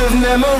of memory.